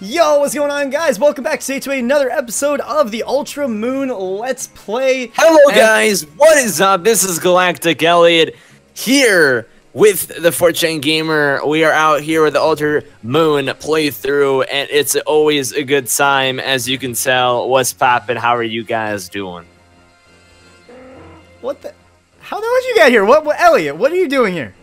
Yo, what's going on, guys? Welcome back today to another episode of the Ultra Moon Let's Play. Hello, guys. What is up? This is Galactic Elliot here with the Fourth Gen Gamer. We are out here with the Ultra Moon playthrough, and it's always a good time. As you can tell, what's poppin'? How are you guys doing? What the? How the hell did you get here? What, what, Elliot? What are you doing here?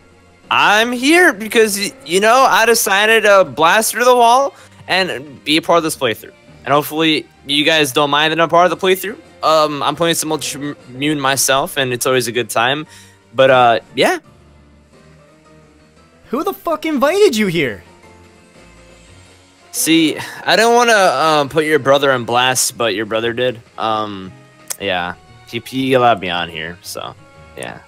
I'm here because you know I decided to blast through the wall and be a part of this playthrough, and hopefully you guys don't mind that I'm part of the playthrough. Um, I'm playing some Ultra Moon myself, and it's always a good time. But uh, yeah, Who the fuck invited you here? See, I don't want to um, put your brother in blast, but your brother did. Um, yeah, he, he allowed me on here, so yeah.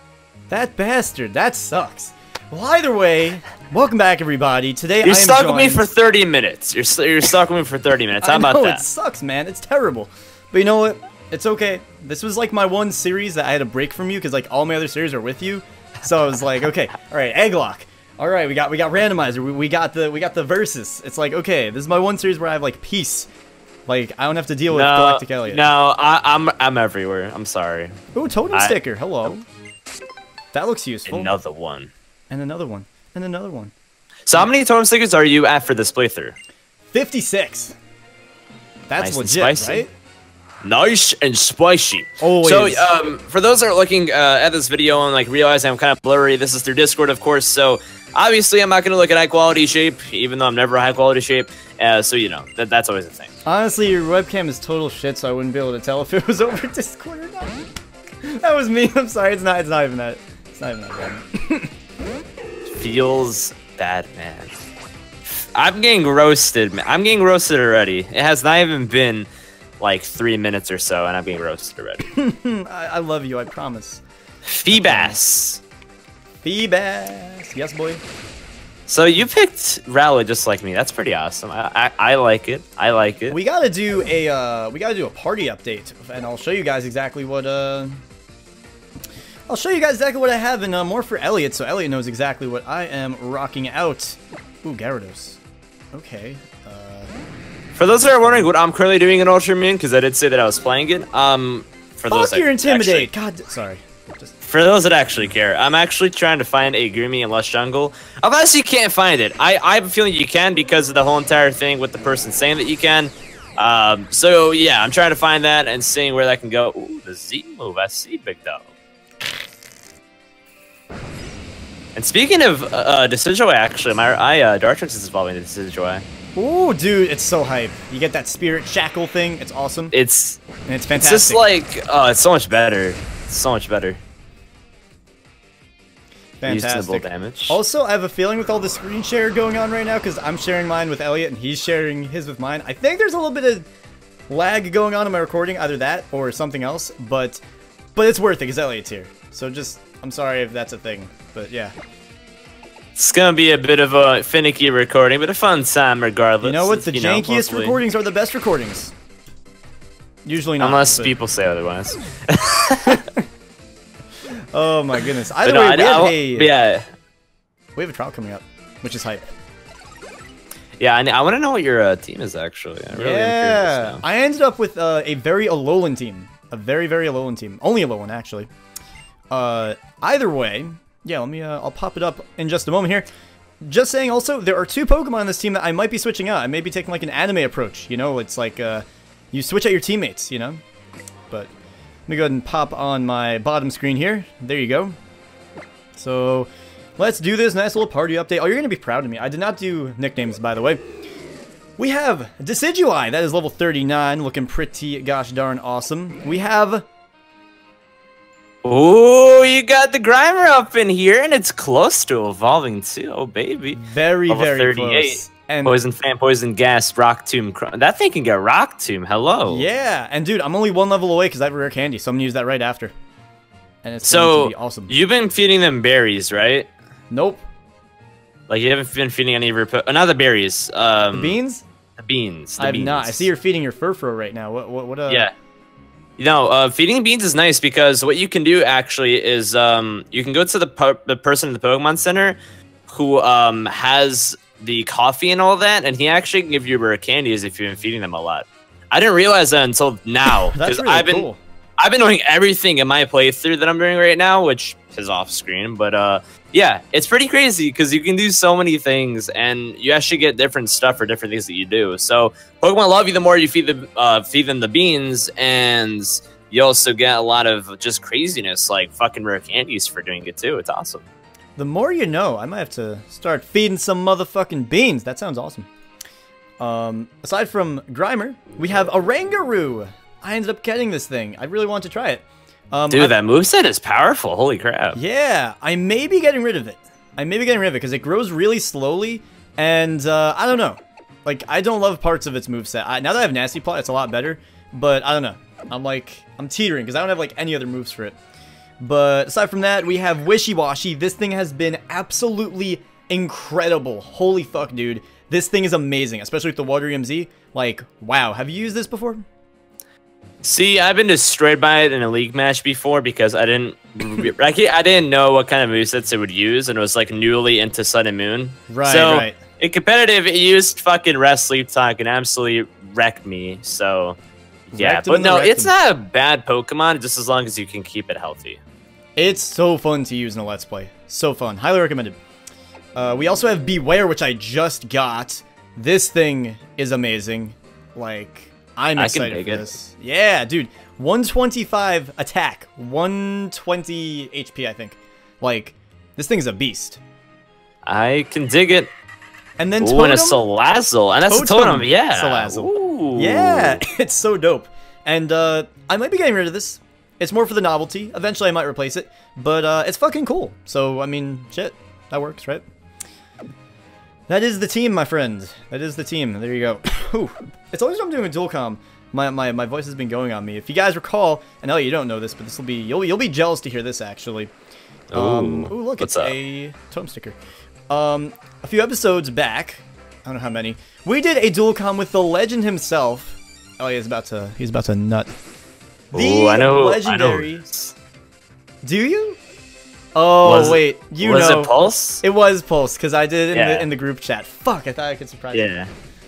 That bastard. That sucks. Well, either way, welcome back, everybody. Today I You're am stuck with me for 30 minutes. You're you're stuck with me for 30 minutes. How I about know, that? it sucks, man. It's terrible. But you know what? It's okay. This was like my one series that I had a break from you because like all my other series are with you. So I was like, okay, all right, Egglock. All right, we got we got randomizer. We, we got the we got the versus. It's like okay, this is my one series where I have like peace. Like I don't have to deal with No, Galactic Elliot. no, I, I'm I'm everywhere. I'm sorry. Ooh, totem I- sticker. Hello. That looks useful. Another one. And another one. And another one. So how many totem stickers are you at for this playthrough? Fifty-six. That's Nice legit, spicy. right? Nice and spicy. Always. So, um, for those that are looking uh, at this video and like realizing I'm kind of blurry, this is through Discord, of course. So, obviously, I'm not going to look at high quality shape, even though I'm never high quality shape. Uh, so, you know, that, that's always a thing. Honestly, your webcam is total shit, so I wouldn't be able to tell if it was over Discord or not. That was me. I'm sorry. It's not. It's not even that. It's not even that bad. Feels bad, man. I'm getting roasted. man. I'm getting roasted already. It has not even been like three minutes or so, and I'm getting roasted already. I, I love you. I promise. Feebas. Feebas. Yes, boy. So you picked Rowlet just like me. That's pretty awesome. I, I, I like it. I like it. We gotta do a. Uh, we gotta do a party update, and I'll show you guys exactly what. Uh, I'll show you guys exactly what I have, and uh, more for Elliot, so Elliot knows exactly what I am rocking out. Ooh, Gyarados. Okay. Uh, For those that are wondering what I'm currently doing in Ultra Moon, because I did say that I was playing it. Um, for those fuck that your intimidate. actually- God, sorry. Just for those that actually care, I'm actually trying to find a Goomy and Lush Jungle. Unless you can't find it, I I have a feeling you can because of the whole entire thing with the person saying that you can. Um, so yeah, I'm trying to find that and seeing where that can go. Ooh, the Z move, I see, big dog. And speaking of uh, uh, Decidueye, actually, my I uh, Dartrix is evolving into Decidueye. Ooh, dude, it's so hype. You get that spirit shackle thing. It's awesome. It's and it's It's fantastic. just like, oh, it's so much better. It's so much better. fantastic. Damage. Also, I have a feeling with all the screen share going on right now, because I'm sharing mine with Elliot and he's sharing his with mine. I think there's a little bit of lag going on in my recording, either that or something else, but but it's worth it because Elliot's here. So just, I'm sorry if that's a thing, but yeah. It's gonna be a bit of a finicky recording, but a fun time regardless. You know what? The you know, jankiest hopefully. recordings are the best recordings. Usually not. Unless but- people say otherwise. Oh my goodness. But Either no, way, I- we have a yeah, we have a trial coming up, which is hype. yeah. I, I want to know what your uh, team is actually. I really yeah. I ended up with uh, a very Alolan team, a very very Alolan team, only Alolan actually. Uh, either way, yeah. Let me. Uh, I'll pop it up in just a moment here. Just saying. Also, there are two Pokemon on this team that I might be switching out. I may be taking like an anime approach. You know, it's like uh, you switch out your teammates. You know, but let me go ahead and pop on my bottom screen here. There you go. So let's do this nice little party update. Oh, you're gonna be proud of me. I did not do nicknames, by the way. We have Decidueye, that is level 39, looking pretty gosh darn awesome. We have Ooh, you got the Grimer up in here, and it's close to evolving too. Oh baby. very, Level very 38. close. And Poison Fang, poison gas, rock tomb. That thing can get rock tomb. Hello. yeah, and dude, I'm only one level away because I have rare candy, so I'm gonna use that right after. And it's going So to be awesome. you've been feeding them berries, right? nope. Like you haven't been feeding any of your po- uh, not the berries. Um, Beans? The beans. The I have beans. not. I see you're feeding your Furfrou right now. What, what, what, uh... Yeah. No, uh, feeding beans is nice because what you can do actually is um, you can go to the po- the person in the Pokemon Center who um, has the coffee and all that, and he actually can give you rare candies if you've been feeding them a lot. I didn't realize that until now That's because really I've been cool. I've been doing everything in my playthrough that I'm doing right now, which is off screen. But uh, yeah, it's pretty crazy because you can do so many things, and you actually get different stuff for different things that you do. So Pokemon love you the more you feed them uh, feed them the beans, and you also get a lot of just craziness like fucking rare candies for doing it too. It's awesome. The more you know, I might have to start feeding some motherfucking beans. That sounds awesome. Um, aside from Grimer, we have Oranguru. I ended up getting this thing. I really want to try it. Um, Dude, I- that moveset is powerful. Holy crap. Yeah, I may be getting rid of it. I may be getting rid of it because it grows really slowly, and uh, I don't know. Like, I don't love parts of its moveset. I, now that I have Nasty Plot, it's a lot better, but I don't know. I'm like, I'm teetering because I don't have like any other moves for it. But aside from that, we have Wishiwashi. This thing has been absolutely incredible. Holy fuck, dude. This thing is amazing, especially with the Waterium Z. Like, wow. Have you used this before? See, I've been destroyed by it in a league match before because I didn't, like, I didn't know what kind of movesets it would use, and it was like newly into Sun and Moon. Right, so, right. In competitive, it used fucking rest, sleep, talk, and absolutely wrecked me. So, yeah, but no, rectum. it's not a bad Pokemon, just as long as you can keep it healthy. It's so fun to use in a Let's Play. So fun. Highly recommended. Uh, we also have Bewear, which I just got. This thing is amazing. Like, I'm I can excited for it. this. Yeah, dude. 125 attack. 120 HP, I think. Like, this thing's a beast. I can dig it. And then Ooh, and a Totem- Salazzle, and that's a Totem totem, yeah. Salazzle. Ooh. Yeah, it's so dope. And uh, I might be getting rid of this. It's more for the novelty. Eventually, I might replace it. But uh, it's fucking cool. So, I mean, shit. That works, right? That is the team, my friend. That is the team. There you go. It's always when I'm doing a dual com. My, my, my voice has been going on me. If you guys recall, and know you don't know this, but this will be you'll you'll be jealous to hear this actually. Um, Ooh, ooh, look, it's up? a totem sticker. Um, a few episodes back, I don't know how many, we did a dual com with the legend himself. Oh, he's about to he's about to nut. The Ooh, I know. legendary. I know. Do you? Oh Was it- wait, you was know. it Pulse? It was Pulse because I did it in, Yeah. the, in the group chat. Fuck, I thought I could surprise you. yeah.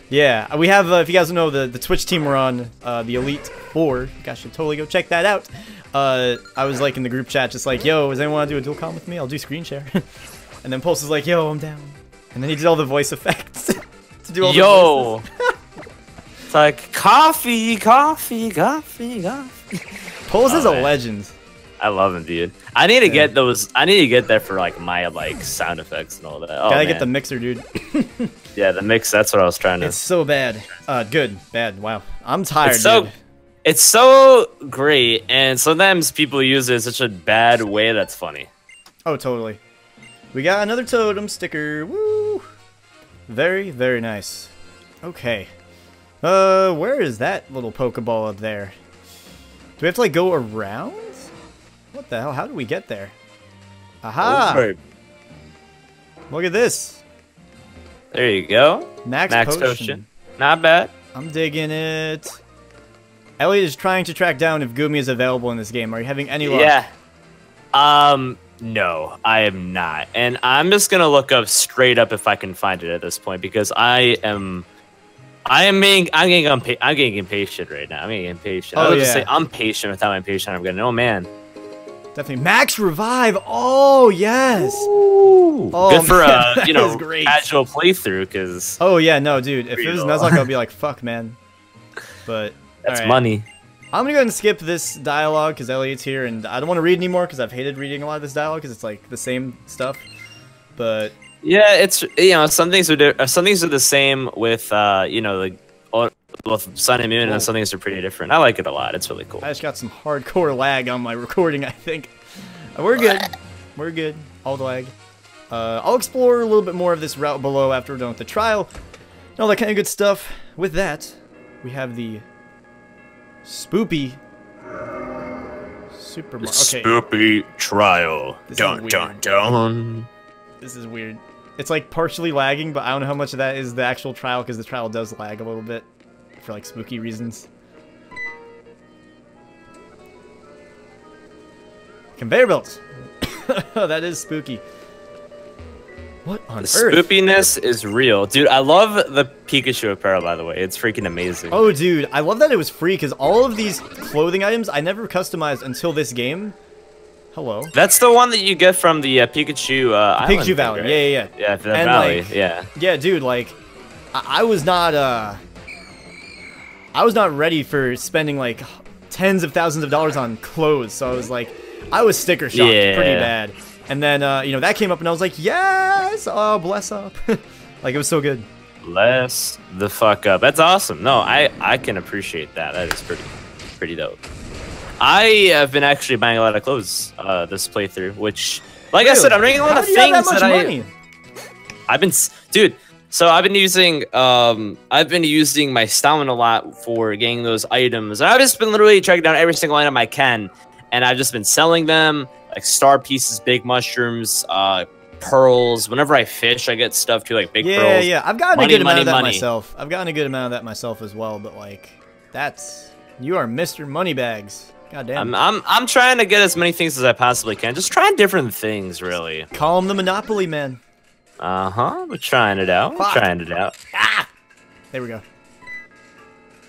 Yeah, we have, uh, if you guys know, the, the Twitch team we're on, uh, the Elite Four. You guys should totally go check that out. Uh, I was like in the group chat, just like, yo, does anyone want to do a dual com with me? I'll do screen share. and then Pulse is like, yo, I'm down. And then he did all the voice effects to do all the Yo. it's like coffee, coffee, coffee, coffee. Pulse is Oh, a man. legend. I love him, dude. I need to get those. I need to get that for like my like sound effects and all that. Oh, Gotta get the mixer, dude. yeah the mix. That's what I was trying to. It's so bad. Uh, good, bad. Wow, I'm tired, It's so dude. it's so great, and sometimes people use it in such a bad way that's funny. Oh, totally. We got another totem sticker. Woo! Very, very nice. Okay. Uh, where is that little Pokeball up there? Do we have to, like, go around? What the hell? How do we get there? Aha! Okay. Look at this. There you go. Max, Max potion. potion. Not bad. I'm digging it. Elliot is trying to track down if Goomy is available in this game. Are you having any luck? Yeah. Um. No, I am not, and I'm just gonna look up straight up if I can find it at this point because I am. I am being. I'm getting. I'm getting impatient right now. I'm getting impatient. Oh, I would just yeah. say I'm patient with how impatient I'm getting. Oh man. Definitely. Max Revive! Oh, yes! Ooh. Oh, Good for man, a you know is great. casual playthrough because Oh, yeah, no, dude. If it was Real. Nuzlocke, I'd be like, fuck, man. But, that's alright. money. I'm gonna go ahead and skip this dialogue because Elliot's here, and I don't want to read anymore because I've hated reading a lot of this dialogue because it's like the same stuff. But Yeah, it's you know some things are di- uh, some things are the same with uh you know like all- with Sun and Moon, and Whoa. then some things are pretty different. I like it a lot. It's really cool. I just got some hardcore lag on my recording. I think Uh, we're good. We're good. All the lag. Uh, I'll explore a little bit more of this route below after we're done with the trial and all that kind of good stuff. With that, we have the spoopy Super Mario. Okay, Spoopy trial. This Dun, dun, dun. this is weird. It's like partially lagging, but I don't know how much of that is the actual trial because the trial does lag a little bit for like spooky reasons. Conveyor belts. that is spooky. What on The earth? spoopiness is real. Dude, I love the Pikachu apparel, by the way. It's freaking amazing. Oh, dude, I love that it was free because all of these clothing items I never customized until this game. Hello. That's the one that you get from the uh, Pikachu uh, Island Pikachu thing, Valley. right? Yeah, yeah, yeah. Yeah, the And, valley. like, yeah. Yeah, dude, like, I, I was not, uh, I was not ready for spending like tens of thousands of dollars on clothes. So I was like, I was sticker shocked pretty bad. And then, uh, you know, that came up and I was like, yes, oh, bless up. like, it was so good. Bless the fuck up. That's awesome. No, I I can appreciate that. That is pretty pretty dope. I have been actually buying a lot of clothes uh, this playthrough, which, like I said, I'm doing a lot How of do you have things that that I. money? I've been, dude. So I've been using, um, I've been using my stamina a lot for getting those items. I've just been literally tracking down every single item I can, and I've just been selling them, like star pieces, big mushrooms, uh, pearls. Whenever I fish, I get stuff too, like big pearls. Yeah, pearls. yeah. I've gotten Money, a good amount money, of that money. myself. I've gotten a good amount of that myself as well. But like, that's you are Mr. Moneybags. God damn. I'm, I'm, I'm trying to get as many things as I possibly can. Just trying different things, really. Call him the Monopoly Man. Uh huh. We're trying it out. We're Fuck. trying it out. Ah! There we go.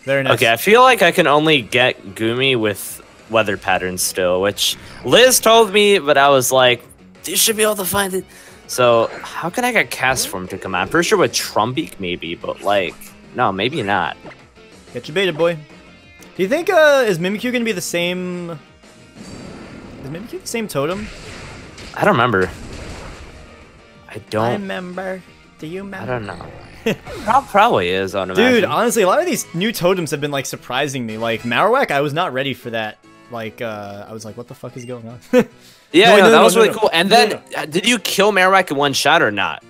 Very nice. Okay, I feel like I can only get Goomy with weather patterns still, which Liz told me, but I was like, you should be able to find it. So, how can I get Castform to come out? I'm pretty sure with Trumbeak, maybe, but like, no, maybe not. Get you baited, boy. Do you think uh is Mimikyu gonna be the same? Is Mimikyu the same totem? I don't remember. I I don't. remember. Do you remember? I don't know. Probably is, on would Dude, honestly, a lot of these new totems have been like surprising me. Like Marowak, I was not ready for that. Like, uh, I was like, what the fuck is going on? yeah, No, no, no, that no, was no, really no. cool. And No, then, no. uh, did you kill Marowak in one shot or not?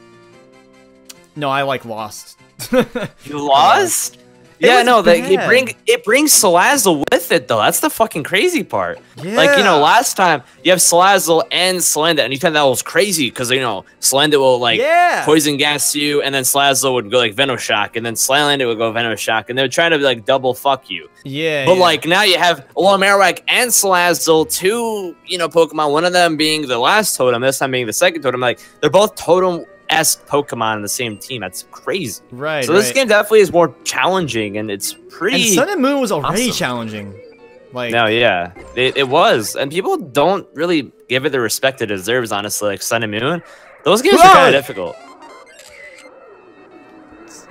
no, I like lost. You lost? Yeah, no, they, it bring it brings Salazzle with it though. That's the fucking crazy part. Yeah. Like you know, last time you have Salazzle and Slenda, and you thought that was crazy because you know Slenda will like Yeah. poison gas you, and then Salazzle would go like Venoshock, and then Slenda would go Venoshock, and they would try to like double fuck you. yeah. But yeah. like now you have Alola Marowak and Salazzle, two you know Pokemon. One of them being the last totem, this time being the second totem. Like they're both totem esque Pokemon in the same team. That's crazy. right. So this right. game definitely is more challenging, and it's pretty. and. Sun and Moon was already awesome. challenging. Like, no, yeah, it, it was, and people don't really give it the respect it deserves. Honestly, like Sun and Moon, those games are kind of difficult.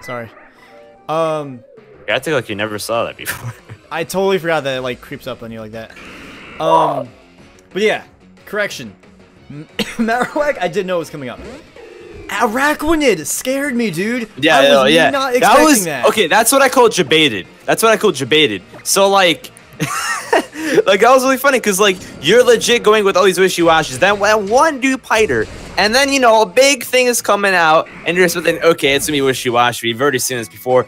sorry. Um, I think like you never saw that before. I totally forgot that it like creeps up on you like that. Um, but yeah, correction. Marowak, I didn't know it was coming up. Araquanid scared me, dude. Yeah, I was yeah. not that was that. okay. That's what I call jebaited. That's what I call jebaited. So like, like that was really funny because like you're legit going with all these wishy washes. Then when one Dupiter, and then you know a big thing is coming out, and you're just thinking, okay, it's gonna be Wishiwashi. We've already seen this before.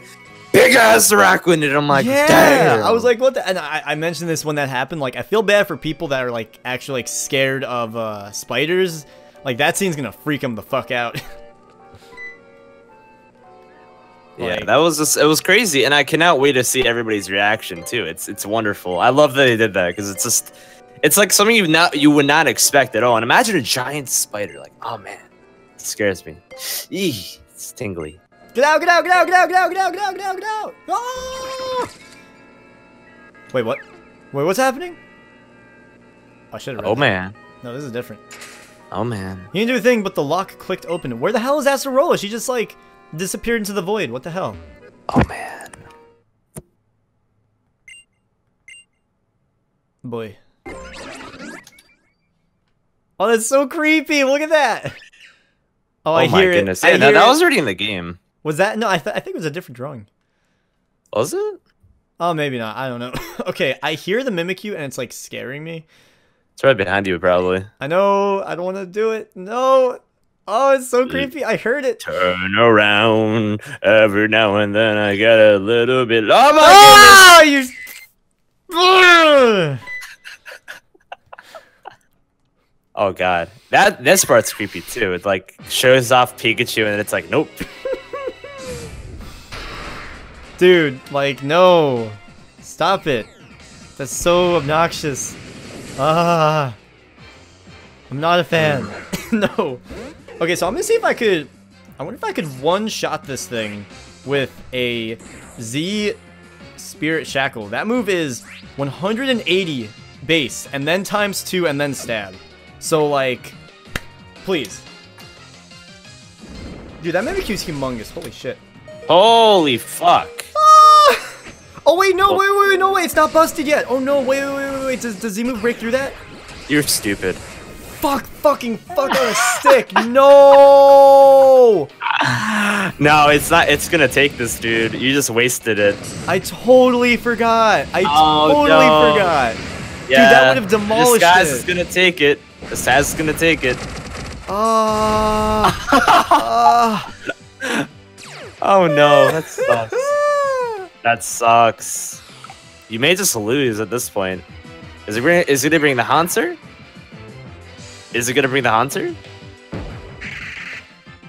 Big ass Araquanid. and I'm like, yeah, damn. I was like, what the? And I, I mentioned this when that happened. Like, I feel bad for people that are like actually like scared of uh, spiders. Like that scene's gonna freak them the fuck out. Yeah, that was just, it was crazy, and I cannot wait to see everybody's reaction too. It's it's wonderful. I love that they did that because it's just it's like something you not you would not expect at all. And imagine a giant spider, like oh man, it scares me. Eee, it's tingly. Get out, get out, get out, get out, get out, get out, get out, get out, get out! Ah! Wait, what? Wait, what's happening? I should have. Oh man, No, this is different. Oh man. He didn't do a thing, but the lock clicked open. Where the hell is Acerola? She just like disappeared into the void. What the hell? Oh man. Boy. Oh, that's so creepy. Look at that. Oh, I oh my hear goodness. it. I Yeah, that, hear that it. was already in the game. Was that? No, I, th I think it was a different drawing. Was it? Oh, maybe not. I don't know. okay, I hear the Mimikyu and it's like scaring me. It's right behind you, probably. I know. I don't want to do it. No. Oh, it's so creepy. I heard it. Turn around every now and then. I get a little bit. Oh my ah, goodness! Oh, you. Oh god, that this part's creepy too. It like shows off Pikachu, and it's like, nope. Dude, like, no. Stop it. That's so obnoxious. Ah. I'm not a fan. no. Okay, so I'm gonna see if I could. I wonder if I could one-shot this thing with a Z Spirit Shackle. That move is 180 base, and then times two, and then stab. So like, please. Dude, that Mimikyu is humongous. Holy shit. Holy fuck. Oh wait, no, wait, wait, wait, no, wait, it's not busted yet. Oh no, wait, wait, wait, wait. Does, does Z-move break through that? You're stupid. Fuck, fucking, fuck on a stick. No! No, it's not. It's gonna take this, dude. You just wasted it. I totally forgot. I Oh, totally no. forgot. Yeah. that would've demolished This guy's it. is gonna take it. This guy's is gonna take it. Ah. Ah. Oh no, that sucks. That sucks. You may just lose at this point. Is it bring, is it gonna bring the Haunter? Is it gonna bring the Haunter?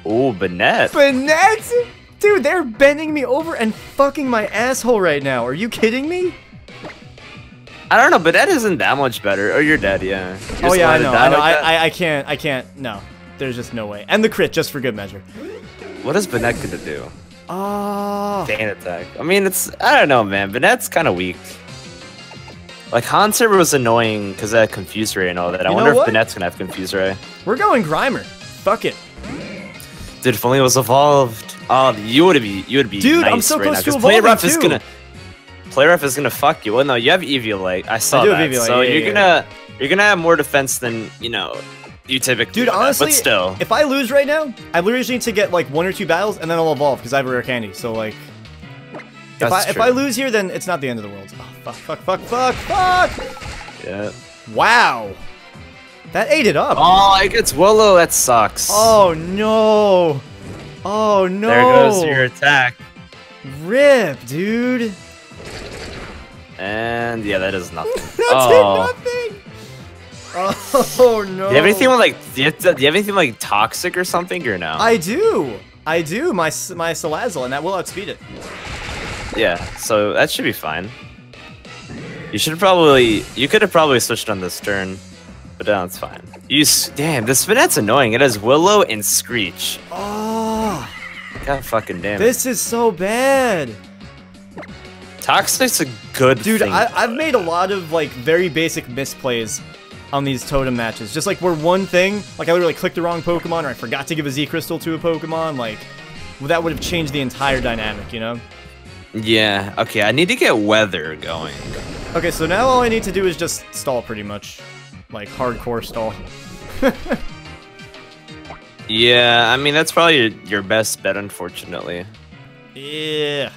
Oh, Banette. Banette? Dude, they're bending me over and fucking my asshole right now. Are you kidding me? I don't know, Banette isn't that much better. Oh, you're dead, yeah. You're oh yeah, I know. I know. like? I, I, I can't. I can't. No, there's just no way. And the crit, just for good measure. What is Banette gonna do? Ah. Chain attack. I mean, it's I don't know, man. Banette's kind of weak. Like Haunter was annoying because I had Confuse Ray and all that. I You wonder if? Banette's gonna have Confuse Ray. We're going Grimer. Fuck it. Dude, if only it was evolved. Oh, you would be you would be. Dude, I'm nice so right close now, to evolving, is gonna. Play Rough is gonna fuck you. Well, no, you have Eviolite. I saw I that. So yeah, you're yeah, gonna you're gonna have more defense than you know you typically. Dude, honestly, but still, if I lose right now, I literally need to get like one or two battles, and then I'll evolve because I have a rare candy. So like, if I if. I lose here, then it's not the end of the world. Oh, fuck, fuck, fuck, fuck, fuck! yeah. Wow, that ate it up. Oh, it gets Willow. That sucks. Oh no! Oh no! there goes your attack. rip, dude. And yeah, that is nothing. That's oh. it, nothing. Oh no! Do you have anything like do you, have, do you have anything like toxic or something or no? I do. I do. My my Salazzle, and that will outspeed it. yeah, so that should be fine. You should probably you could have probably switched on this turn, but no, it's fine. You damn this Spinette's annoying. It has Willow and Screech. Oh, God fucking damn this is so bad. Toxic's a good Dude, thing. I, I've made a lot of like very basic misplays on these totem matches. Just like where one thing, like I literally clicked the wrong Pokemon or I forgot to give a Z Crystal to a Pokemon, like well, that would have changed the entire dynamic, you know? Yeah. Okay, I need to get weather going. Okay, so now all I need to do is just stall pretty much. Like hardcore stall. Yeah, I mean that's probably your, your best bet, unfortunately. Yeah.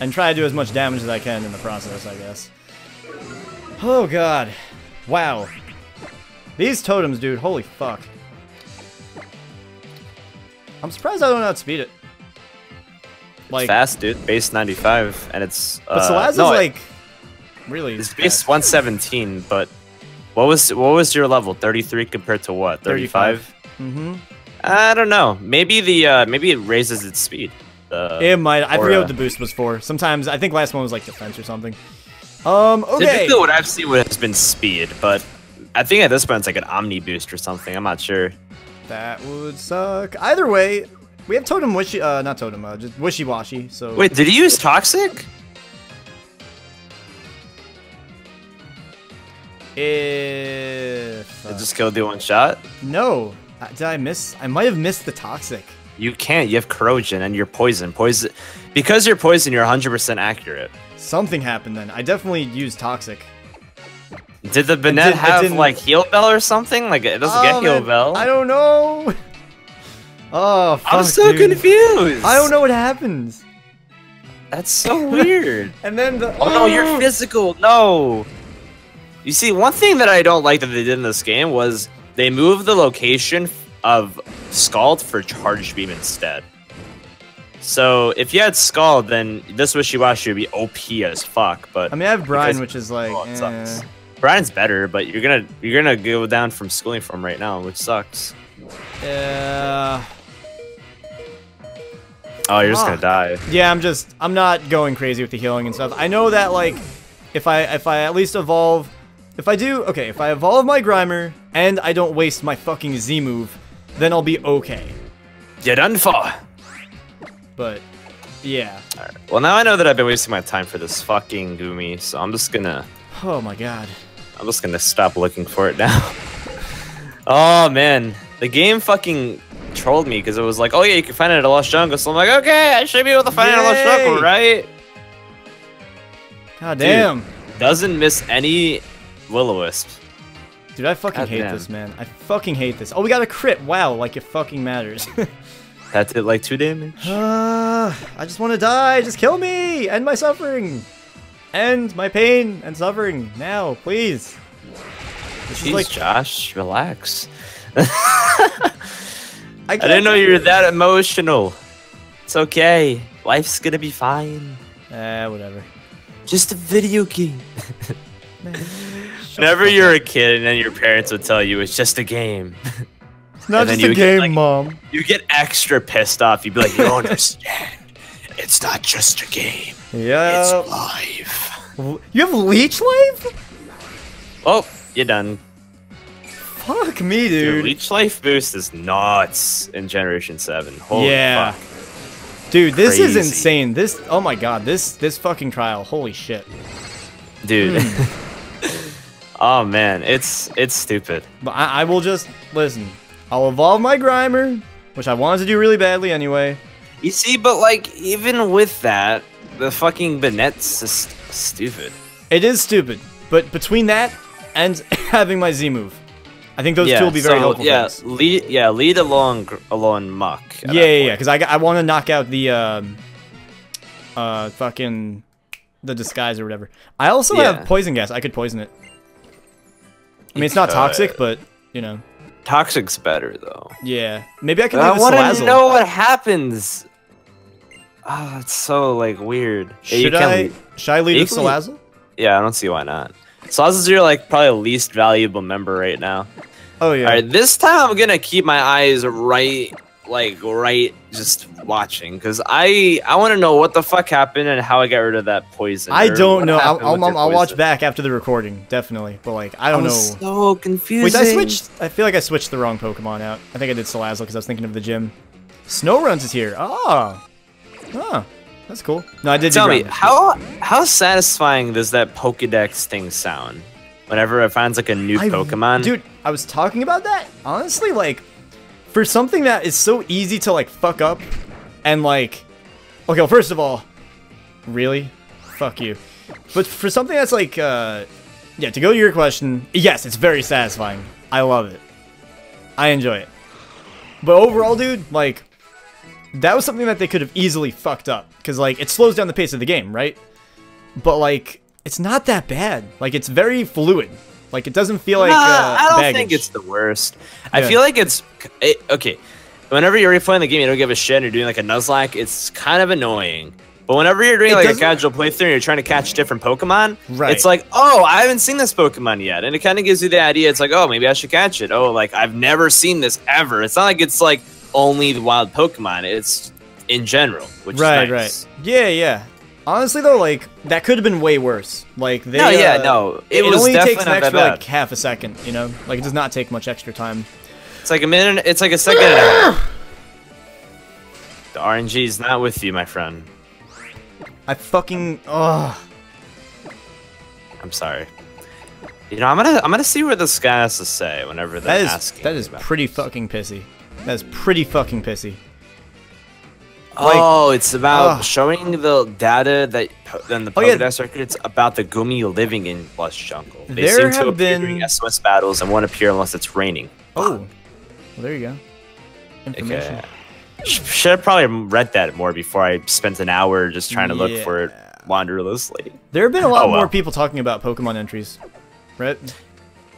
And try to do as much damage as I can in the process, I guess. Oh god. Wow. These totems, dude, holy fuck. I'm surprised I don't outspeed it. Like, Fast, dude. Base 95, and it's. but uh, Salazzle's no, it- like really It's base fast. 117, but what was what was your level? 33 compared to what? 35? Mm-hmm. I don't know. Maybe the uh, maybe it raises its speed. Uh, It might. I or, forget what the boost was for. Sometimes I think last one was like defense or something. Um. Okay. Typically, what I've seen has been speed, but I think at this point it's like an omni boost or something. I'm not sure. That would suck. Either way, we have totem wishy. Uh, not totem. Uh, just Wishiwashi. So Wait, did he use toxic? If It uh, just killed the one shot. no, Uh, did I miss? I might have missed the toxic. You can't. You have corrosion and you're poison. Poison. Because you're poison, you're 100% accurate. Something happened then. I definitely used toxic. Did the Banette have didn't- like heal bell or something? Like it doesn't Oh, get heal man, bell. I don't know. Oh, fuck, I'm so dude. confused. I don't know what happens. That's so weird. And then the oh no, you're oh! physical. No. You see, one thing that I don't like that they did in this game was they moved the location of Scald for Charge Beam instead. So if you had Scald, then this Wishiwashi would be OP as fuck. But I mean, I have Brine, which is like. Oh, it eh. Brine's better, but you're gonna you're gonna go down from schooling from right now, which sucks. Yeah. Oh, you're just gonna die. Yeah, I'm just I'm not going crazy with the healing and stuff. I know that like if I if I at least evolve if I do okay, if I evolve my Grimer and I don't waste my fucking Z move, then I'll be okay. You're done for. But yeah. Alright. Well, now I know that I've been wasting my time for this fucking Goomy, so I'm just gonna. Oh my god. I'm just gonna stop looking for it now. oh man, the game fucking trolled me because it was like, oh yeah, you can find it at a Lush Jungle. So I'm like, okay, I should be able to find it at a Lush Jungle, right? God damn. Dude, Doesn't miss any Will-O-Wisp. Dude, I fucking God hate damn. this, man. I fucking hate this. Oh, we got a crit. Wow, like it fucking matters. That did like two damage. Ah, I just want to die. Just kill me. End my suffering. End my pain and suffering now, please. This is Jeez, like Josh, relax. I, I didn't know you were that emotional. It's okay. Life's gonna be fine. Ah, whatever. Just a video game. Whenever you're a kid and then your parents would tell you it's just a game, not and just a would get, game, like- mom. you get extra pissed off. You'd be like, you don't understand. It's not just a game. Yeah. It's life. You have leech life? Oh, you're done. Fuck me, Your dude. leech life boost is nuts in Generation 7. Holy Yeah. fuck. Dude, this is insane. This oh my god, this this fucking trial. Holy shit. Dude. Hmm. oh man, it's it's stupid. But I, I will just listen. I'll evolve my Grimer, which I wanted to do really badly anyway. You see, but like even with that, the fucking Banette's just stupid. It is stupid, but between that and having my Z move, I think those yeah, two will be very so, helpful. Yeah, things. lead yeah, lead along along Muk. Yeah, yeah, yeah. Because I, I want to knock out the um, uh, fucking the disguise or whatever. I also Yeah. have poison gas. I could poison it. I mean, it's not toxic, but you know, Toxic's better though. yeah. Maybe I can I want to know what happens. Ah, it's so like weird. Should can I? lead- Should I lead with Salazzle? Yeah, I don't see why not. Salazzle's your like probably least valuable member right now. Oh yeah. All right, this time I'm gonna keep my eyes right, like right, just watching, because I I want to know what the fuck happened and how I got rid of that poison. I don't know. I'll, I'll, I'll watch back after the recording, definitely. But like, I don't I'm know. So confusing. Wait, I switched. I feel like I switched the wrong Pokemon out. I think I did Salazzle because I was thinking of the gym. Snoruns is here. Ah, ah, that's cool. No, I did. do Tell me how how satisfying does that Pokedex thing sound? Whenever it finds like a new I- Pokemon, Dude, I was talking about that. Honestly, like, for something that is so easy to like fuck up, and like, okay, well, first of all, really, fuck you. But for something that's like, uh, yeah, to go to your question, yes, it's very satisfying. I love it. I enjoy it. But overall, dude, like, that was something that they could have easily fucked up because like it slows down the pace of the game, right? But like, it's not that bad. Like, it's very fluid. Like, it doesn't feel like Nah, uh, I don't baggage. think it's the worst. I feel like it's it, okay. Whenever you're replaying the game, you don't give a shit. and You're doing like a Nuzlocke. It's kind of annoying. But whenever you're doing It like a casual playthrough, and you're trying to catch different Pokemon. Right. It's like, oh, I haven't seen this Pokemon yet, and it kind of gives you the idea. It's like, oh, maybe I should catch it. Oh, like I've never seen this ever. It's not like it's like only the wild Pokemon. It's in general, which right, is nice. right. Yeah, yeah. Honestly, though, like that could have been way worse. Like they. No, yeah, uh, no, It, it only takes an extra like half a second. You know, like it does not take much extra time. It's like a minute. It's like a second and a half. The RNG is not with you, my friend. I fucking. Ugh. I'm sorry. You know, I'm gonna I'm gonna see what this guy has to say whenever they're That is asking. that is pretty this. fucking pissy. That is pretty fucking pissy. Oh, it's about Ugh. showing the data that then the Oh, yeah. About the Goomy living in Lush Jungle. They There seem to have appear been- during SOS battles and won't appear unless it's raining. Oh, well, there you go. Information. Okay. Should have probably read that more before I spent an hour just trying to look for it Yeah. wanderlessly. There have been a lot Oh, more well. people talking about Pokemon entries, right?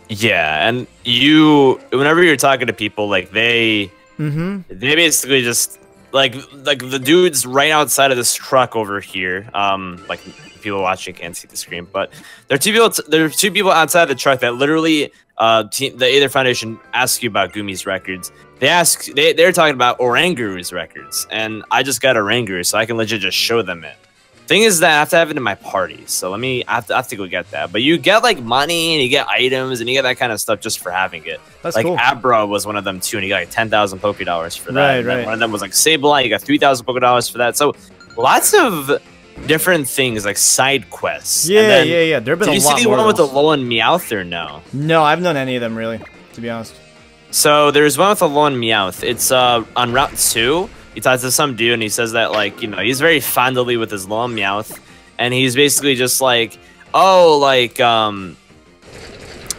Yeah, and you whenever you're talking to people, like they Mm-hmm. they basically just like like the dudes right outside of this truck over here. Um, like people watching can't see the screen, but there are two people. There are two people outside the truck that literally uh the Aether Foundation asks you about Goomy's records. They ask they they're talking about Oranguru's records, and I just got Oranguru, so I can legit just show them it. Thing is that I have to have it in my party, so let me. I have to, I have to go get that. But you get like money and you get items and you get that kind of stuff just for having it. That's like cool. Abra was one of them too, and you got like ten thousand Poke Dollars for that. Right, right. One of them was like Sableye, you got three thousand Poke Dollars for that. So lots of different things like side quests. And Yeah, then- yeah, yeah. There've been Did a you lot see the one with the and Meowth or no? No, I haven't done any of them really, to be honest. So there's one with a lone Meowth. It's uh on Route Two. He talks to some dude and he says that like you know he's very fondly with his long Meowth, and he's basically just like, oh like um.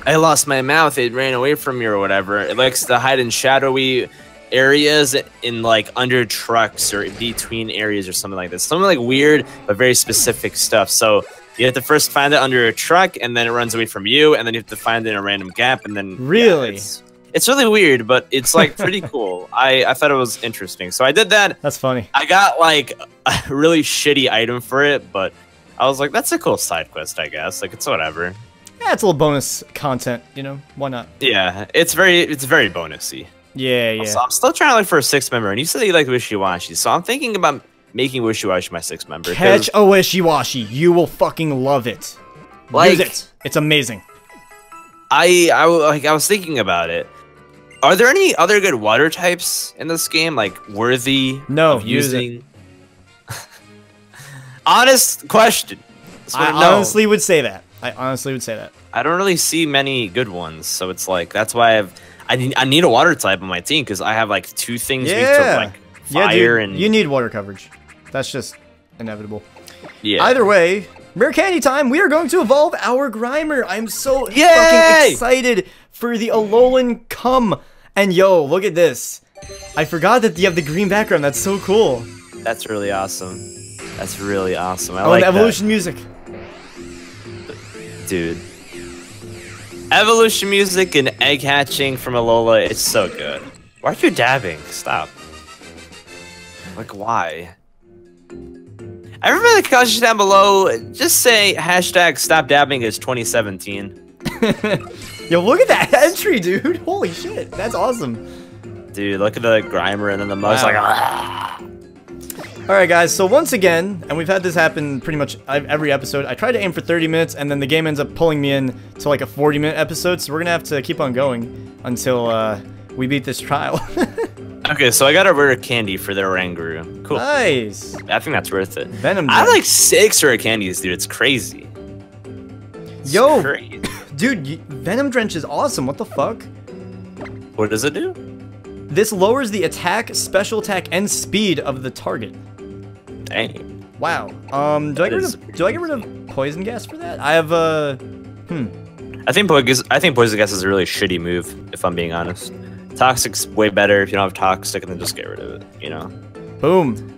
I lost my Meowth. It ran away from me or whatever. It likes to hide in shadowy areas in like under trucks or between areas or something like this. Something like weird but very specific stuff. So you have to first find it under a truck and then it runs away from you and then you have to find it in a random gap and then Really? it's, it's really weird, but it's like pretty cool. I, I thought it was interesting. So I did that. That's funny. I got like a really shitty item for it, but I was like, that's a cool side quest, I guess. Like it's whatever. Yeah, it's a little bonus content, you know? Why not? Yeah, it's very it's very bonusy. Yeah, yeah. So I'm still trying to look for a six member, and you said you like Wishiwashi, so I'm thinking about making Wishiwashi my six member. Catch a Wishiwashi. You will fucking love it. Like- Use it. It's amazing. I, I like I was thinking about it. Are there any other good water types in this game, like worthy No, of using? Honest question. I honestly would say that. I honestly would say that. I don't really see many good ones, so it's like that's why I've I need I need a water type on my team because I have like two things weak to Yeah. like Yeah, fire dude. and You need water coverage. That's just inevitable. yeah. Either way, Rare Candy time, we are going to evolve our Grimer. I'm so Yay! fucking excited for the Alolan Come. And yo, look at this. I forgot that you have the green background. That's so cool. That's really awesome. That's really awesome. I Oh, like and that. evolution music. dude. Evolution music and egg hatching from Alola, it's so good. Why are you dabbing? Stop. Like, why? Everybody in the comments down below, just say hashtag stop dabbing is 2017. Yo, look at that entry, dude. Holy shit. That's awesome. Dude, look at the Grimer and then the most Wow. like, ah. Alright guys, so once again, and we've had this happen pretty much every episode, I try to aim for 30 minutes and then the game ends up pulling me in to like a 40 minute episode, so we're gonna have to keep on going until uh, we beat this trial. Okay, so I got a rare candy for their Oranguru. Cool. nice! I think that's worth it. Venom I like six rare candies, dude. It's crazy. It's Yo. crazy. Dude, y- Venom Drench is awesome, what the fuck? What does it do? This lowers the attack, special attack, and speed of the target. Dang. Wow. Um, do I get rid of, do I get rid of poison gas for that? I have a. uh, I think poison. I think poison gas is a really shitty move. If I'm being honest, toxic's way better. If you don't have toxic, then just get rid of it. You know. boom.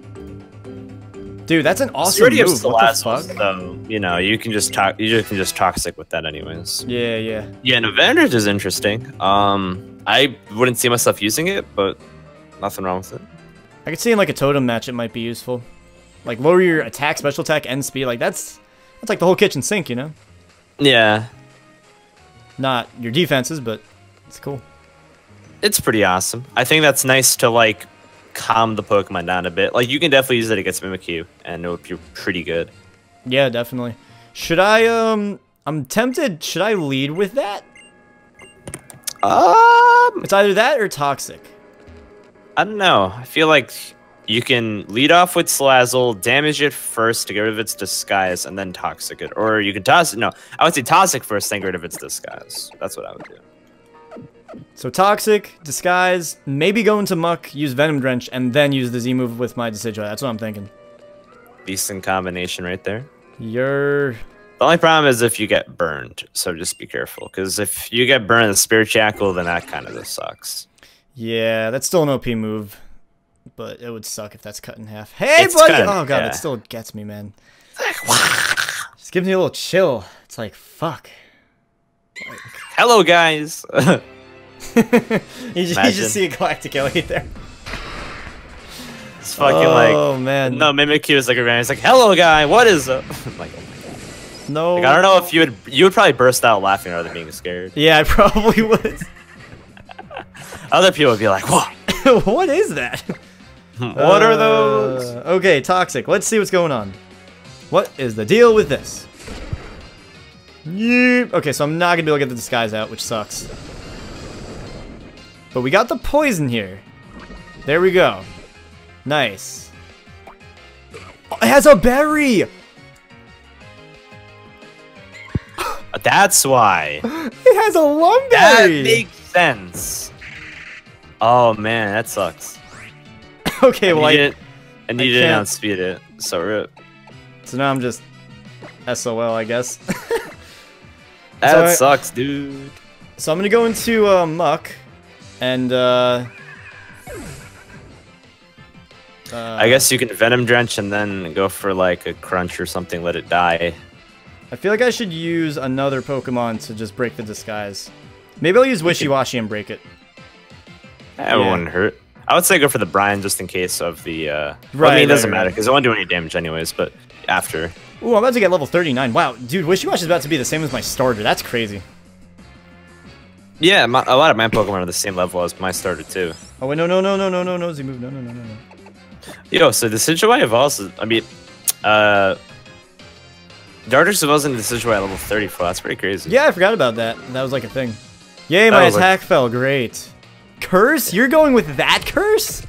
Dude, that's an awesome you already have move. Salazzles, fuck? so you know you can just talk. You just can just toxic with that, anyways. Yeah, yeah. Yeah, and Avengers is interesting. Um, I wouldn't see myself using it, but nothing wrong with it. I could see in like a totem match it might be useful. Like lower your attack, special attack, and speed. Like that's that's like the whole kitchen sink, you know? Yeah, Not your defenses, but it's cool. it's pretty awesome. I think that's nice to like calm the Pokemon down a bit. Like you can definitely use it against Mimikyu, and it'll be pretty good. Yeah, definitely. Should I um I'm tempted, should I lead with that? Um, It's either that or toxic. I don't know. I feel like you can lead off with Salazzle, damage it first to get rid of its disguise, and then toxic it. Or you can toss it. No, I would say toxic first, then get rid of its disguise. That's what I would do. So toxic, disguise, maybe go into Muk, use venom drench, and then use the Z move with my Decidueye. That's what I'm thinking. Decent combination right there. You're The only problem is if you get burned, so just be careful. Because if you get burned in the Spirit Shackle, then that kind of just sucks. Yeah, that's still an OP move. But it would suck if that's cut in half. Hey It's buddy! oh god, yeah. it still gets me, man. Just gives me a little chill. It's like fuck. Hello, guys. you, just, you just see a Galactic Elliot there. it's fucking like. oh man. No, Mimikyu is like around. It's like, "Hello, guy. What is up?" Like, no. like, I don't know if you would. You would probably burst out laughing rather than being scared. Yeah, I probably would. Other people would be like, "What? what is that? What are those?" Uh, okay, toxic. Let's see what's going on. What is the deal with this? Yeep. Okay, so I'm not gonna be able to get the disguise out, which sucks. But we got the poison here. There we go. Nice. Oh, it has a berry! That's why. It has a That makes sense. Oh man, that sucks. okay, well, and you I, and you didn't can't- outspeed it. So rip. so now I'm just SOL, I guess. That I- sucks, dude. so I'm gonna go into uh, Muk, and uh, uh, I guess you can Venom Drench and then go for like a Crunch or something, let it die. I feel like I should use another Pokemon to just break the disguise. Maybe I'll use Wishiwashi and break it. That Yeah. wouldn't hurt. I would say go for the Brine just in case of the. Uh, well, I mean, it doesn't right, matter right. because it won't do any damage anyways. But after, Ooh, I'm about to get level 39. Wow, dude, Wishiwashi is about to be the same as my starter. That's crazy. yeah, my, a lot of my Pokemon are the same level as my starter too. Oh wait, no, no, no, no, no, no, no, Z move, no, no, no, no, no. Yo, so the Decidueye evolves. I mean, uh, Dartrix evolves into Decidueye at level 34. That's pretty crazy. Yeah, I forgot about that. That was like a thing. Yay, my was like- attack fell. Great. Curse? You're going with that curse?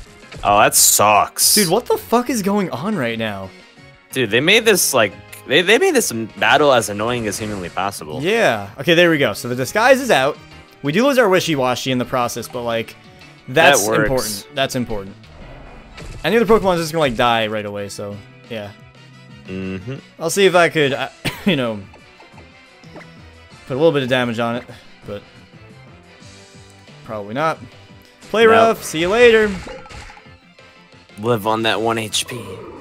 Oh, that sucks, Dude, what the fuck is going on right now? Dude, they made this like they, they made this battle as annoying as humanly possible. Yeah. Okay, there we go. So the disguise is out. We do lose our Wishiwashi in the process, but like, that's works. important. That's important. Any other Pokemon's just gonna like die right away, so yeah. Mm-hmm. I'll see if I could, uh, you know, put a little bit of damage on it, but probably not. Play Nope. rough. See you later. Live on that one HP.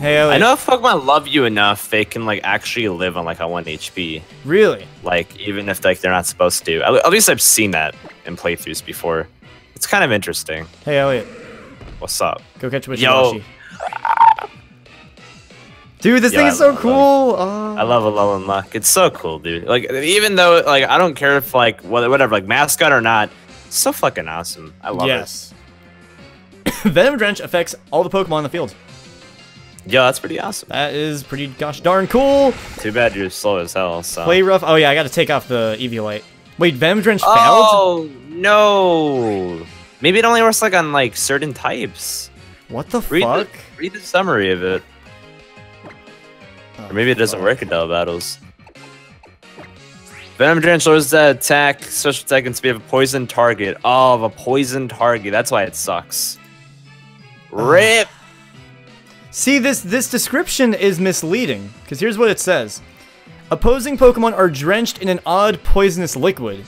Hey, I know if Pokemon love you enough, they can like actually live on like a one HP. Really? Like even if like they're not supposed to. At, at least I've seen that in playthroughs before. It's kind of interesting. Hey, Elliot. What's up? Go catch wishy Yo. Dude, this Yo, thing is so cool. Oh. I love Alolan Muk. It's so cool, dude. Like even though like I don't care if like whatever like mascot or not, it's so fucking awesome. I love it. yes. Venom Drench affects all the Pokemon in the field. It. Yo, that's pretty awesome. That is pretty gosh darn cool. Too bad you're slow as hell. So. Play rough. Oh yeah, I got to take off the EV light. Wait, Venom Drench failed. Oh no! Maybe it only works like on like certain types. What the Read fuck? the read the summary of it, or maybe it doesn't fuck. work in Double Battles. Venom Drench lowers the attack, special attack, and speed of a poison target. Oh, of a poison target. That's why it sucks. Rip. See, this this description is misleading because here's what it says: Opposing Pokemon are drenched in an odd poisonous liquid.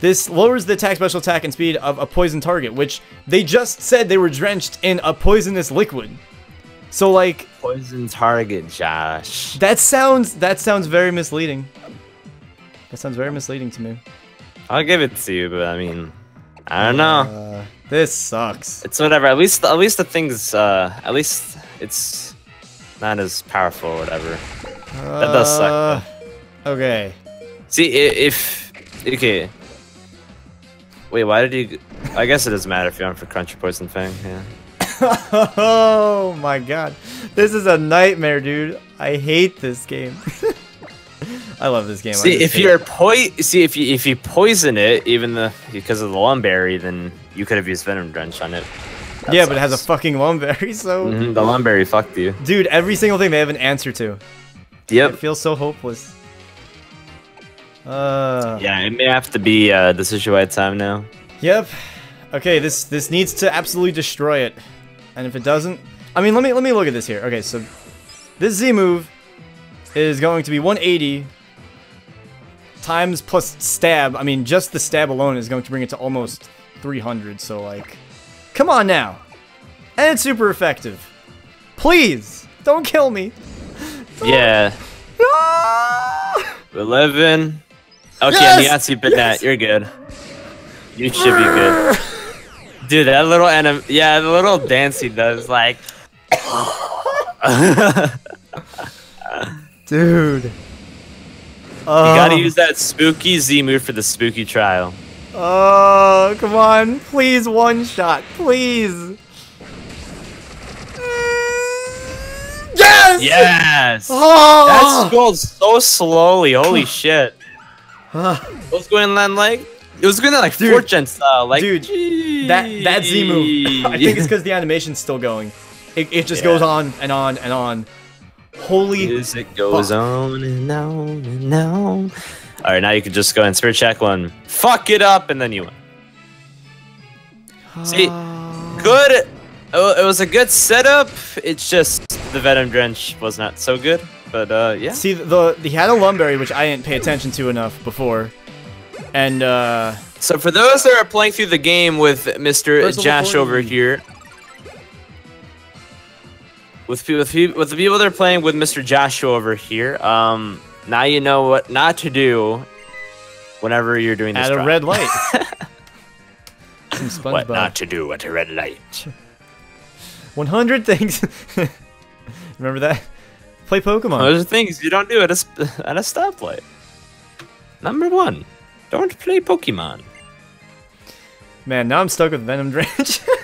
This lowers the attack, special attack, and speed of a poison target, which they just said they were drenched in a poisonous liquid. So like Poison target, Josh. that sounds that sounds very misleading. That sounds very misleading to me. I'll give it to you, but I mean, I don't know. Uh, this sucks. It's whatever. At least, at least the thing's, uh, at least it's not as powerful or whatever. That does suck. Uh, Okay. See, i- if okay. Wait, why did you? I guess it doesn't matter if you're on for Crunchy Poison Fang. Yeah. oh my god. This is a nightmare, dude. I hate this game. I love this game. See, if you're po- see if you if you poison it, even the because of the Lum Berry, then you could have used Venom Drench on it. That Yeah, but it has a sucks. fucking Lum Berry, so Mhm, the Lum Berry fucked you. dude, every single thing they have an answer to. It Yep. feels so hopeless. Uh Yeah, it may have to be uh, the Decidueye time now. Yep. Okay, this this needs to absolutely destroy it. And if it doesn't, I mean, let me let me look at this here. Okay, so this Z move is going to be 180 times plus stab. I mean, just the stab alone is going to bring it to almost 300. So like, come on now. And it's super effective. Please don't kill me. Yeah. Ah! 11. Okay, Yes! Niantic Banat, you're good. You should be good. Dude, that little anim- yeah, the little dance he does, like, Dude. you Oh, gotta use that spooky Z move for the spooky trial. Oh, come on. Please, one shot. Please. Yes! Yes! Oh! That's going so slowly. Holy shit. It was going on like it was going on like Dude. fortune style. Like Dude, that that Z move. I think it's because the animation's still going. It, it just goes on and on and on. Holy Music goes Fuck. on and on and on. All right, now you can just go and Spirit Shackle one, fuck it up, and then you win. See, ah. good. It was a good setup. It's just the venom drench was not so good. But uh, yeah. See the he had a Lum Berry which I didn't pay attention to enough before, and uh, So for those that are playing through the game with Mr. First Josh over here, with with, with the people that are playing with Mr. Joshua over here, um, now you know what not to do whenever you're doing this. at a drop. red light. Some What not to do at a red light. 100 things. Remember that? Play Pokemon. Those are things you don't do at a at a stoplight. Number one, don't play Pokemon. Man, now I'm stuck with Venom Drench.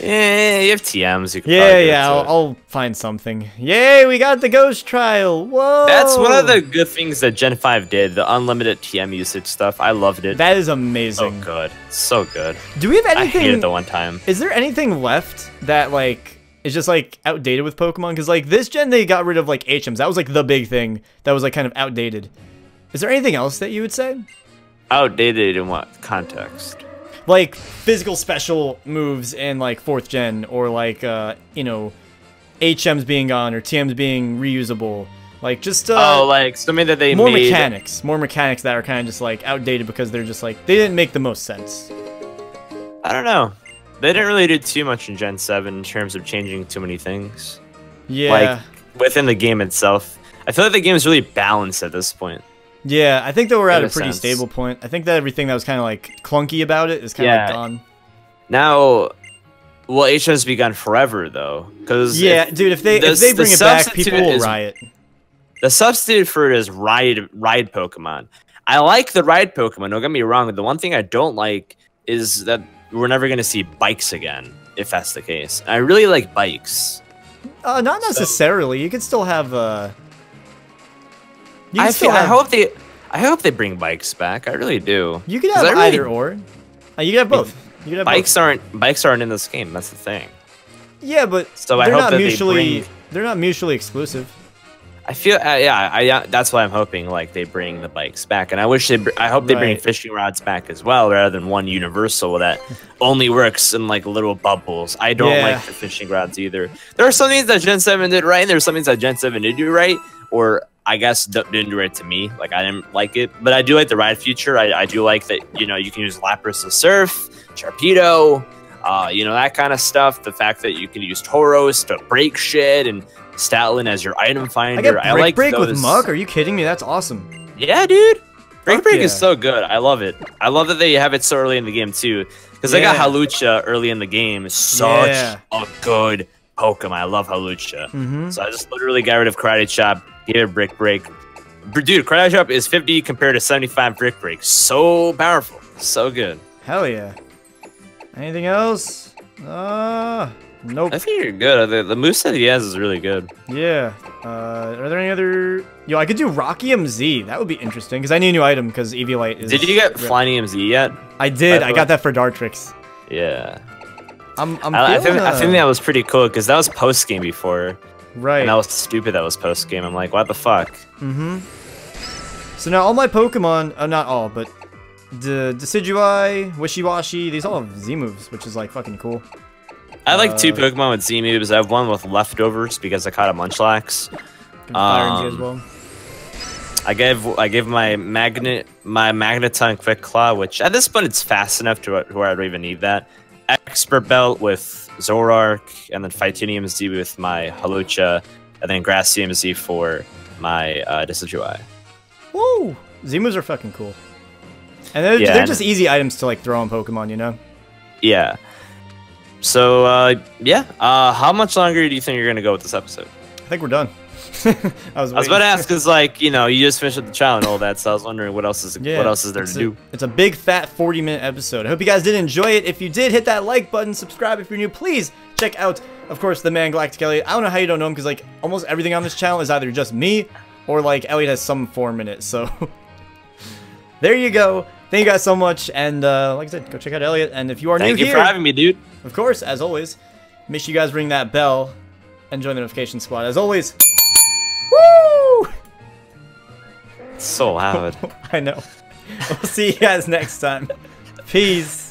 Yeah, you have TMs. You can yeah, yeah, I'll, I'll find something. Yay, we got the Ghost Trial. Whoa. That's one of the good things that Gen 5 did, the unlimited TM usage stuff. I loved it. That is so amazing. good. So good. Do we have anything? I hated the one time. Is there anything left that like is just like outdated with Pokemon? Because like this gen they got rid of like HMs. That was like the big thing that was like kind of outdated. Is there anything else that you would say? Outdated in what context? Like physical special moves in like fourth gen, or like uh you know HMs being gone or TMs being reusable. Like just uh, oh, like something that they more made. mechanics, more mechanics that are kind of just like outdated because they're just like they didn't make the most sense. I don't know. They didn't really do too much in Gen 7 in terms of changing too many things. Yeah, Like within the game itself. I feel like the game is really balanced at this point. Yeah. I think that we're at a pretty sense. stable point. I think that everything that was kind of like clunky about it is kind of Yeah. like gone. Now, will HMs be gone forever though? Because Yeah, dude. If they the- if they the bring it back, people will is- riot. The substitute for it is ride ride Pokemon. I like the ride Pokemon. Don't get me wrong. The one thing I don't like is that we're never gonna see bikes again. If that's the case, I really like bikes. Uh, not necessarily. You could still have. Uh, I still feel. I hope they. I hope they bring bikes back. I really do. You could have really- either or. Uh, you could have both. You could have Bikes both. aren't bikes aren't in this game. That's the thing. Yeah, but So I they're hope not that they mutually. bring- They're not mutually exclusive. I feel. Uh, yeah. I. Uh, that's why I'm hoping like they bring the bikes back, and I wish they. Br- I hope they bring fishing rods back as well, rather than one universal that only works in like little bubbles. I don't Yeah. like the fishing rods either. There are some things that Gen Seven did right, and there's some things that Gen Seven did do right, or I guess didn't do it to me. Like I didn't like it, but I do like the ride feature. I, I do like that. You know, you can use Lapras to surf, Sharpedo, uh, you know that kind of stuff. The fact that you can use Tauros to break shit and Stoutland as your item finder. I get break, like break with those- Muck. Are you kidding me? That's awesome. Yeah, dude. Break Fuck Break is so good. I love it. I love that they have it so early in the game too. Because they got Hawlucha early in the game. Such Yeah. a good Pokemon. I love Hawlucha. Mm-hmm. So I just literally got rid of Karate Chop, gave it Brick Break. Dude, Karate Chop is 50 compared to 75 Brick Break. So powerful. So good. Hell yeah. Anything else? Uh, nope. I think you're good. The, the moveset he has is really good. Yeah. Uh, are there any other? Yo, I could do Rockium Z. That would be interesting because I need a new item because Eviolite is. Did you get Rip. Flyinium Z yet? I did. I got that for Dartrix. Yeah. I'm. I'm I, I, think, I think that was pretty cool because that was post game before. right. And that was stupid that was post game. I'm like, what the fuck? Mm-hmm. So now all my Pokemon, uh, not all, but the Decidueye, Wishiwashi, these all have Z moves, which is like fucking cool. I like two Uh, Pokemon with Z moves. I have one with leftovers because I caught a Munchlax. Energy as Um, well. I gave I gave my magnet my Magneton Quick Claw, which at this point it's fast enough to where I don't even need that. Expert Belt with Zoroark, and then Fightinium Z with my Hawlucha, and then Grassium Z for my uh, Decidueye. Woo! Z moves are fucking cool. And they're, Yeah, they're and- just easy items to like throw on Pokemon, you know? Yeah. So uh, yeah, uh, how much longer do you think you're gonna go with this episode? I think we're done. I was, I was about to ask because like you know you just finished with the trial and all that, so I was wondering what else is Yeah, what else is there to a- do. It's a big fat 40 minute episode. I hope you guys did enjoy it. If you did, hit that like button, subscribe if you're new. Please check out of course, the man Galactic Elliot. I don't know how you don't know him because like almost everything on this channel is either just me or like Elliot has some form in it. So there you go. Thank you guys so much, and uh, like I said, go check out Elliot. And if you are new, Thank new you here, for having me, dude. of course, as always, make sure you guys ring that bell and join the notification squad. As always, woo! It's so loud. I know. We'll see you guys next time. Peace.